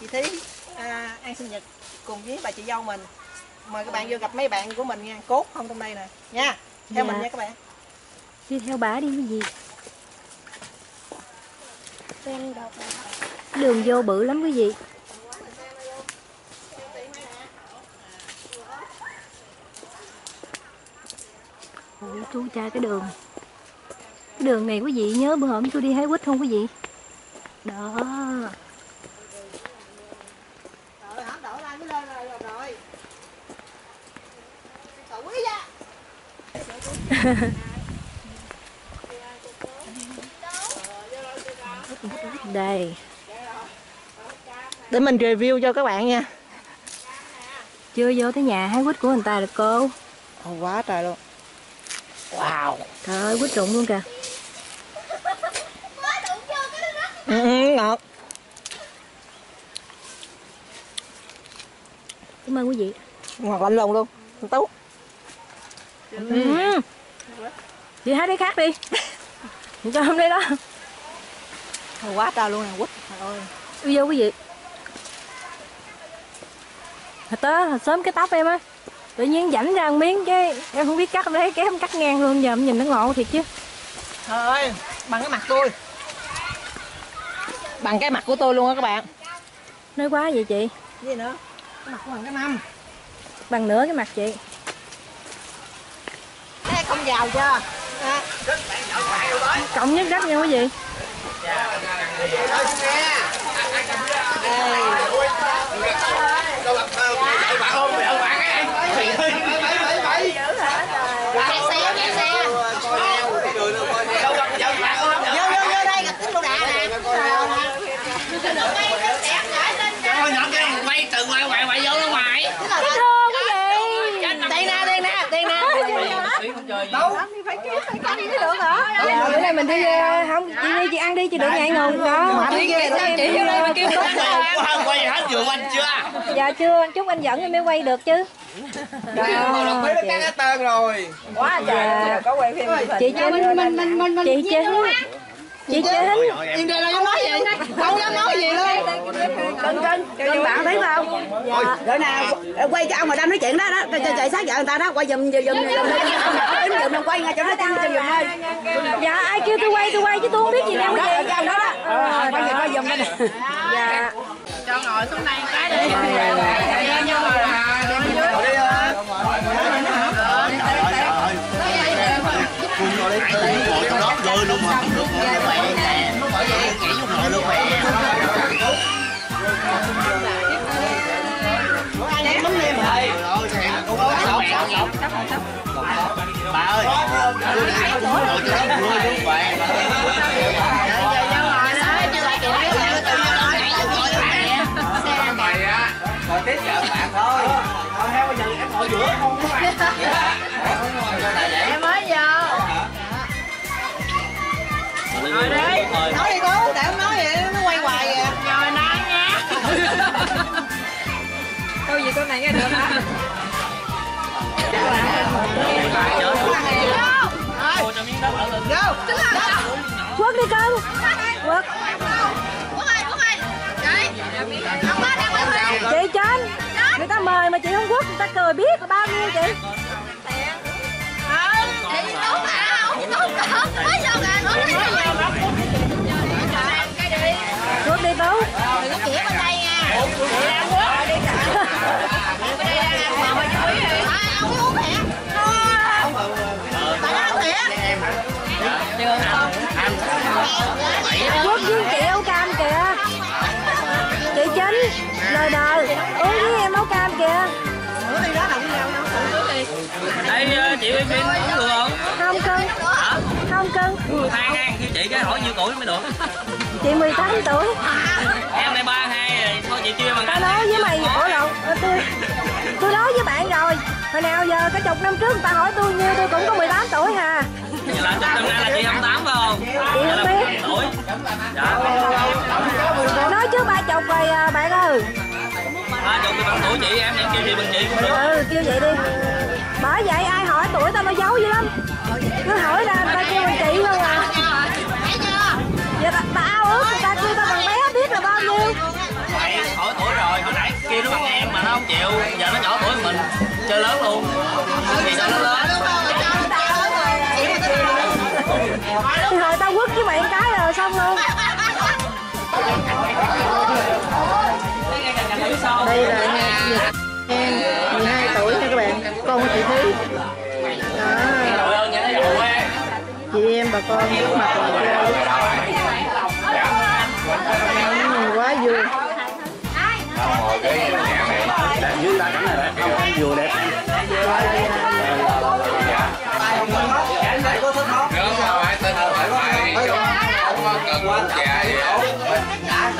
chị Thí à, ăn sinh nhật cùng với bà chị dâu mình. Mời các bạn vô gặp mấy bạn của mình nha. Cốt không trong đây nè. Nha theo Dạ. mình nha các bạn. Đi theo bà đi cái gì? Đường vô bự lắm quý vị. Ủa chú cha cái đường. Cái đường này quý vị nhớ bữa hổm chú đi hái quýt không quý vị? Đó rồi hả đổ ra mới lên rồi rồi rồi Cậu quý ra Đây. Để mình review cho các bạn nha. Chưa vô tới nhà hái quýt của người ta được cô. Ồ, quá trời luôn. Wow. Trời ơi quýt rụng luôn kìa. Ừ, ừ, ngọt. Cảm ơn quý vị. Ngọt lạnh lùng luôn. Tú ừ. Chị hái cái khác đi. Cho hôm đây đó. Ồ, quá trời luôn nè quýt. Trời ơi. Đi vô quý vị Hồi tớ hồi sớm cái tóc em á Tự nhiên rảnh ra một miếng cái Em không biết cắt đấy cái em cắt ngang luôn Giờ em nhìn nó ngộ thiệt chứ. Trời ơi bằng cái mặt tôi. Bằng cái mặt của tôi luôn á các bạn. Nói quá vậy chị. Gì nữa? Cái mặt của bằng cái mâm. Bằng nửa cái mặt chị. Ê, không giàu chưa à, Cộng nhất đất nha quý vị vô vô vô đây gặp tính đồ đạ nè Thôi nhỏ cái quay từ ngoài ngoài ngoài vô ra ngoài Thưa quý vị đây nè đây nè đây nè Bữa nay mình đi ờ, không chị đi chị ăn đi chị đừng ngại ngùng. Đó. Đi về sao chị vô đây mà kêu tốt Quay quay hết vừa quanh chưa? Dạ chưa. Chút anh dẫn em mới quay được chứ. Đó, cái tên rồi. Quá trời. Có quay phim chị chính mình mình mình chị chính chị chính im đây là dám nói gì không dám nói gì luôn cưng cưng cưng bạn thấy không dạ rồi nào quay cái ông mà đang nói chuyện đó đó chạy, chạy sát vợ người ta đó quay giùm giùm giùm giùm giùm giùm quay ngay cho nó chăng cho giùm ơi dạ ai kêu tôi quay tôi quay chứ tôi không biết gì đâu ở trong đó đó Ờ, quay giùm quay giùm đây nè dạ ngồi trong đó rơi luôn mà không được ngồi mẹ ngồi đi. nói đi cô để không nói vậy nó quay hoài à. Ngồi nói nha câu gì câu này nghe được hả? Lên go quất đi cưng quất Chị chính người ta mời mà chị không quất người ta cười biết là bao nhiêu chị quay phim uống được không không cưng không cưng hai hai. Kêu chị cái hỏi nhiêu tuổi mới được? Chị 18 tuổi. Em đây ba hai rồi. Thôi chị kêu bằng tao nói với mày ủa lộn ờ, tôi tôi nói với bạn rồi. Hồi nào giờ cái chục năm trước người ta hỏi tôi nhiêu tôi cũng có 18 tuổi hà. Vậy là trong năm nay là chị 28 phải không? Chị không biết. tuổi. Dạ. Nói trước ba chục rồi à, bạn ơi. Ba chục thì bằng tuổi chị em em kêu chị bằng chị cũng được. Ừ kêu vậy đi bởi vậy ai hỏi tuổi tao nó giấu dữ lắm cứ hỏi ra người ta kêu mình chị luôn à dạ tao ước người ta kêu tao bằng bé biết là bao nhiêu mày hỏi tuổi rồi hồi nãy kêu nó bằng em mà nó không chịu giờ nó nhỏ tuổi mình chơi lớn luôn thì cho nó lớn rồi tao quất với mày một cái rồi xong luôn bà con. Có mặt là chơi quá vui. Ngồi cái nhà này dưới ta cảnh này đấy vừa đẹp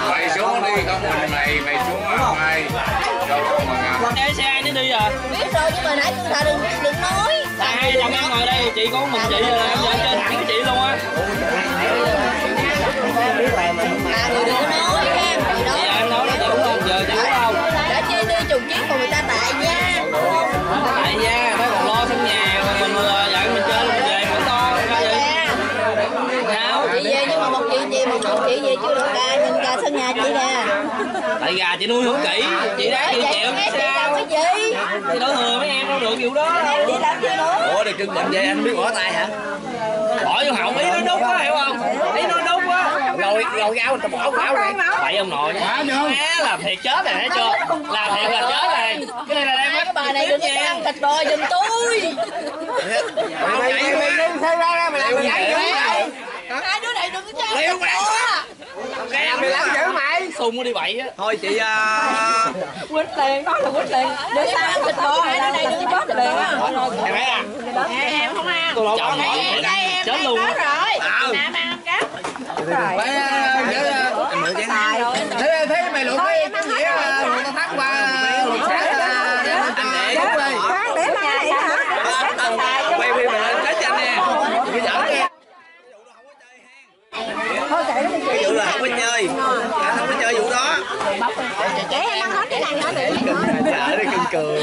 mày xuống đi không mình mày, mày xuống mà mày Đâu mà ngầm đi rồi biết rồi nhưng mà nãy tôi thà đừng đừng nói. Hai chồng em ngồi đây chị có mình chị rồi em giờ chơi thẳng với chị luôn á. À người đừng có nói em gì đó. Giờ em nói là chị đúng không giờ chị đúng không đã chơi đi trùng chiến của người ta tại nha. Tại ra phải còn lo trong nhà mà mình dạy mình chơi mình về mình to vậy? Sao? Chị về nhưng mà một chị chị một một chị về chưa được ca ca sân nhà chị nè? Tại gà chị nuôi không kỹ. Chị đáng chịu chịu chị sao? cái gì? Thì đổ thừa mấy em đâu được vụ đó em chị làm gì nữa? Ủa được cưng định vậy anh biết bỏ tay hả? bỏ vô họng ý nó đúng quá hiểu không? Ý nó đúng quá. Rồi, rồi áo ta bỏ áo này. Bậy ông nội. Má làm thiệt chết rồi thấy chưa làm thiệt là chết rồi. Cái này là đem cái bà này đừng có ăn thịt bò giùm tôi. Mày mày mày ra ra mày làm gì? vậy? hai đứa này đừng có chơi Liêu thịt mày. bò Mày làm dữ mày. xung nó đi bậy á. Thôi chị à. Quýt tiền đó là quýt tiền. Để sao thịt bò đứa này đừng có chết tiền á em thấy à em không ăn. tôi chọn hỏi đây đây em chết luôn rồi. Nè mang ăn cá Mày nhớ à, Anh mượn chén Thế thấy mày lượm cái cái gì á Người ta thắt qua lượm sáng à, Anh để đúng đi khoan để ba này hả Quay phim mình lên chết cho anh nè Cái giỡn nghe thôi kệ nó đi Ví dụ là không có chơi Anh không có chơi vụ đó để em ăn hết cái này hả tự Sợ đi cưng cười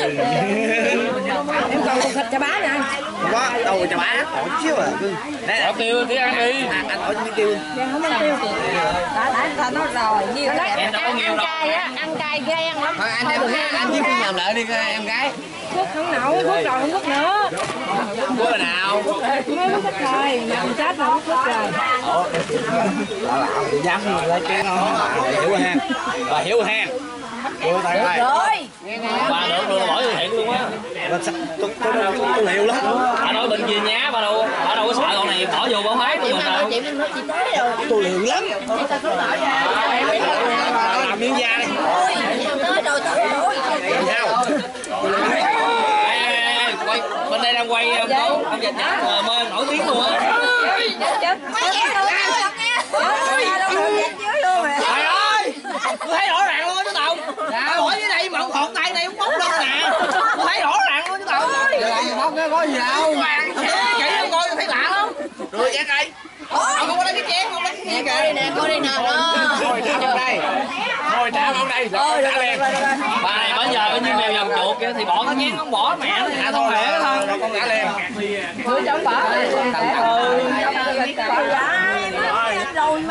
em còn cục thịt cho bá nè Đâu cho bá Hỏi xíu à Bỏ tiêu thì ăn đi à, anh hỏi miếng tiêu không ăn tiêu đã nói rồi nhiều lắm em đâu cay á ăn cay ghê ăn lắm Thôi anh đừng anh với Phương nhầm lại đi em gái thuốc không nấu thuốc rồi không thuốc nữa Của là nào mới thuốc rồi mình chết rồi thuốc rồi Dám lên tiếng không Hiểu rồi ha Bà hiểu rồi ha Hiểu tay ơi rồi bà được được bỏ vô thiện luôn á. Tôi tôi tôi liệu lắm bà nói bệnh gì nhá? Bà đâu bà đâu có sợ con này bỏ vô bỏ máy của mình đâu. Tôi liệu lắm. Làm miếng da đi. Tới rồi tới quay bên đây đang quay không tốt ông dịch nhá mơ nổi tiếng luôn á. Chết được chết dưới luôn rồi trời ơi tôi thấy rõ ràng luôn á chú tùng. Tao hỏi dưới đây mà ông hột tay này ông bóc lên nè. Tôi thấy rõ ràng luôn chú tùng. Không có gì đâu. Chỉ ông coi thấy lạ không Rồi chén đây ông không có lấy cái chén không lấy cái chén đây nè coi đây nè Ngồi trao con đây Ngồi trao con đây Rồi trả liền bà này bây giờ như mèo dầm chuột kia thì bỏ cái chén không bỏ mẹ nó. Thả thôi. Hề thôi Rồi con trả liền rồi mà quay lại Ờ bánh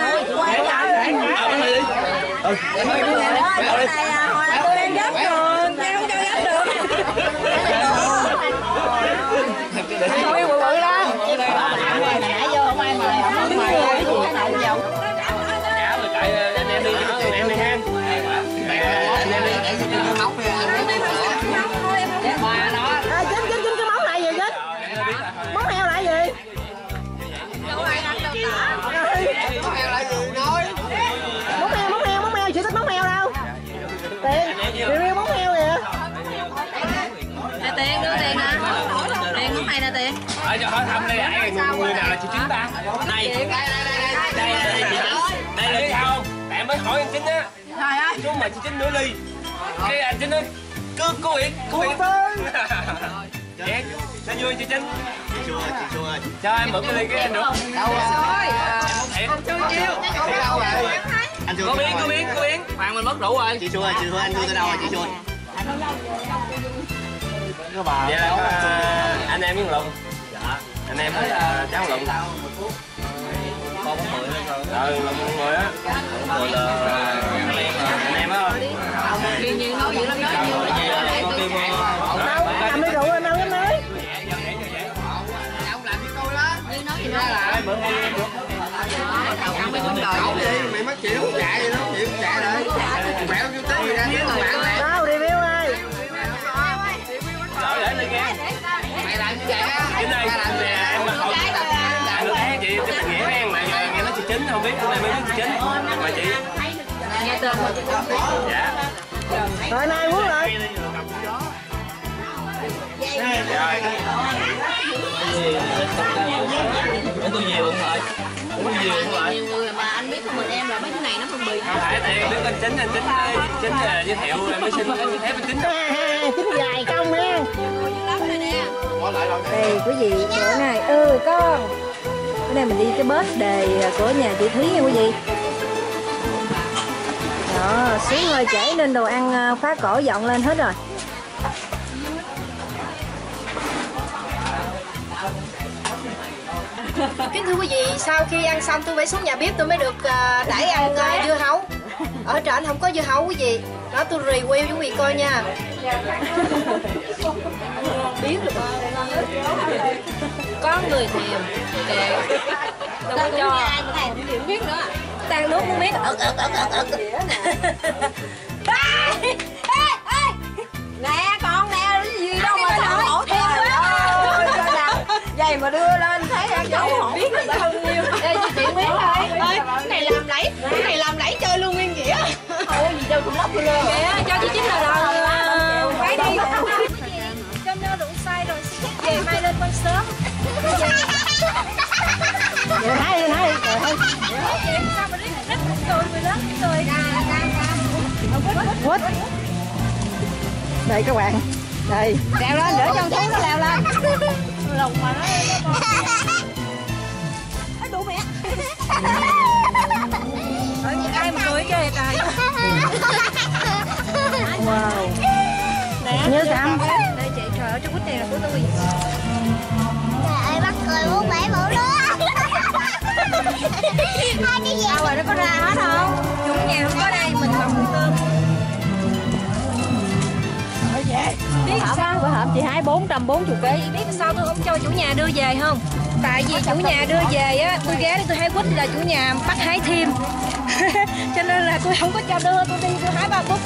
mì đi Ừ này à hồi nãy tôi đang gấp rồi em không cho Ở cho hỏi thăm đây ai người, nào là chị chính ta? Này, đây đây đây chị chính. Đây là sao không? Tại em mới hỏi anh chính á. trời ơi Chú mà chị chính nửa ly. Cái anh chính nói cứ cô Uyển, cô Uyển. Dạ, nó vui chị chính. Chị chua chị chua Cho em mượn cái ly cái anh được. đâu rồi Thiệt. Anh chua Cô Uyển, cô Uyển, cô Uyển. Hoàng mình mất rượu rồi. Chị chua chị chua anh chua tới đâu rồi chị chua Vậy là à, anh em với thằng Lùng anh em à, thấy ờ, là cháu lụm tao một phút con có mười rồi á. Rồi là anh em anh em á không kiên nhiên nói dữ lắm nói nhiều lắm con kim anh mới đủ anh làm với tôi đó. Đi nói gì đó là mượn em mượn tao không biết mày mất chịu. Chạy chính mà chị. nghe tên thôi dạ. Rồi nay muốn rồi. Tôi nhiều luôn rồi tôi nhiều luôn rồi nhiều người mà anh biết của mình em là mấy cái này nó phân bì không phải thì biết anh chính anh chính chính là giới thiệu em mới xin anh thấy anh chính chính dài công nha. Lắm đây nè. Đây quý vị bữa nay. Ừ con nay mình đi cái bếp đề của nhà chị Thúy nha quý vị. Đó xuống hơi trễ nên đồ ăn à, phá cổ dọn lên hết rồi. Kính thưa quý vị sau khi ăn xong tôi phải xuống nhà bếp tôi mới được à, đẩy ăn à, dưa hấu. Ở trển không có dưa hấu quý vị. Đó tôi review cho quý vị coi nha. Biết được có người thèm kệ. Đâu có cho. Biết nữa tan nước muốn biết ực ực ực ực ực nè con nè cái gì đâu mà sao hổ thêm quá. vậy mà đưa lên thấy ăn dấu hổ biết là bao nhiêu. Ê, chị biết thôi cái này làm nãy cái này làm nãy chơi luôn nguyên dĩa Ôi gì đâu cũng lóc luôn Kìa, cho chị chính là rồi lên con sớm. Vậy thấy vậy thấy trời ơi. Sao mà rất rồi người lớn rồi quýt. Đây các bạn đây. Leo lên để cho thú nó leo lên. Lòng mà nó đủ mẹ. Ai mà cười chơi trời. Wow. Nhớ xăm Hai đâu rồi nó có ra hết không? Chủ nhà không có đây mình làm mùi cơm biết sao? bữa hổm chị hái 440 kg biết sao tôi không cho chủ nhà đưa về không? Tại vì chủ nhà đưa về á tôi ghé đi tôi hái quýt là chủ nhà bắt hái thêm. Cho nên là tôi không có cho đưa tôi đi tôi hái ba bốn